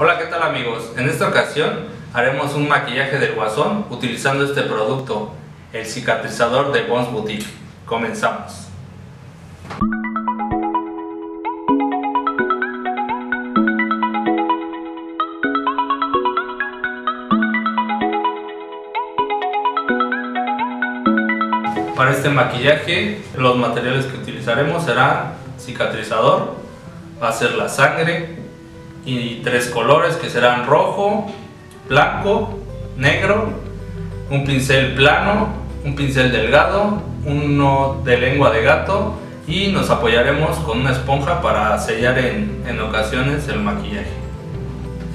Hola, ¿qué tal amigos? En esta ocasión haremos un maquillaje del guasón utilizando este producto, el cicatrizador de Bones Boutique. Comenzamos. Para este maquillaje los materiales que utilizaremos serán cicatrizador, va a ser la sangre y tres colores que serán rojo, blanco, negro, un pincel plano, un pincel delgado, uno de lengua de gato y nos apoyaremos con una esponja para sellar en, en ocasiones el maquillaje.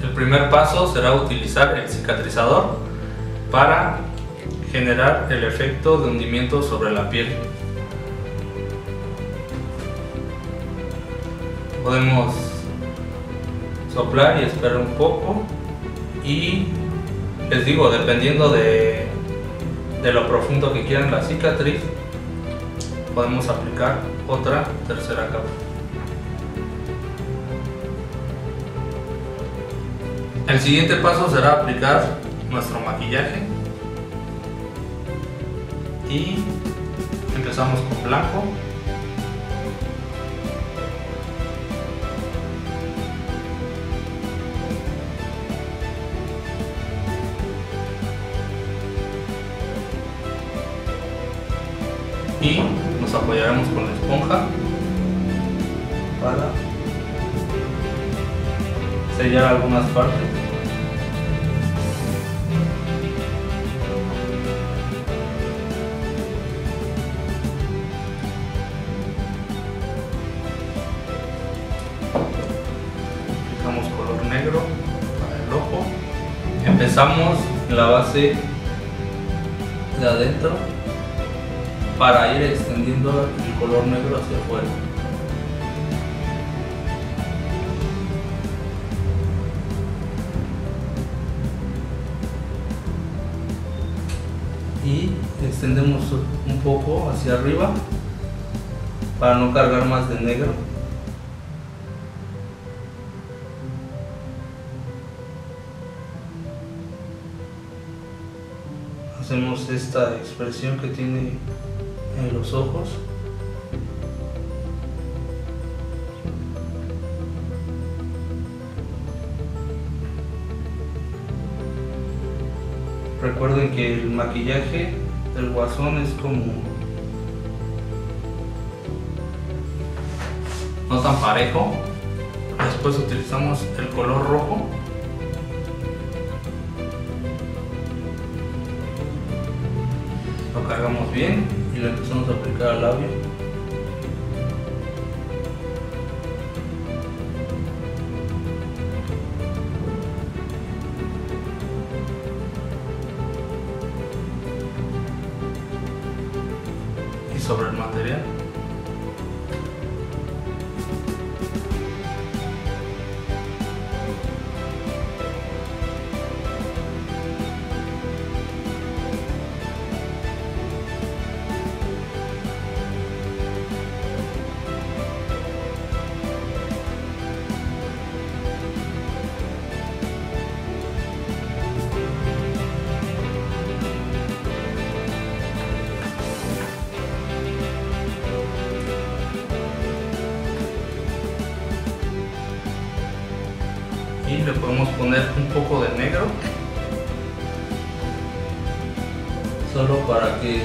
El primer paso será utilizar el cicatrizador para generar el efecto de hundimiento sobre la piel. Podemos soplar y esperar un poco. Y les digo, dependiendo de, de lo profundo que quieran la cicatriz, podemos aplicar otra tercera capa. El siguiente paso será aplicar nuestro maquillaje. Y empezamos con blanco y nos apoyaremos con la esponja para sellar algunas partes. Aplicamos color negro para el ojo. Empezamos la base de adentro para ir extendiendo el color negro hacia afuera. Y extendemos un poco hacia arriba para no cargar más de negro. Hacemos esta expresión que tiene en ojos. Recuerden que el maquillaje del guasón es como no tan parejo. Después utilizamos el color rojo. Lo cargamos bien y lo empezamos a aplicar al labio y sobre el material le podemos poner un poco de negro. Solo para que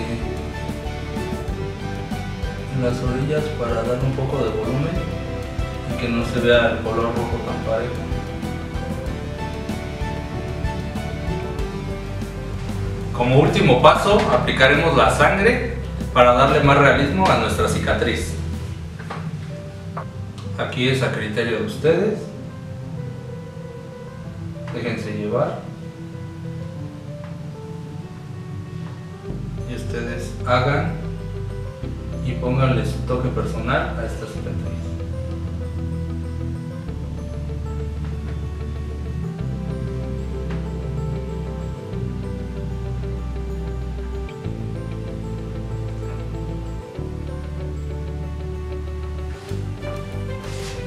en las orillas para dar un poco de volumen y que no se vea el color rojo tan parejo. Como último paso aplicaremos la sangre para darle más realismo a nuestra cicatriz. Aquí es a criterio de ustedes déjense llevar. Y ustedes hagan y pónganle su toque personal a esta cicatriz.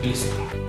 Listo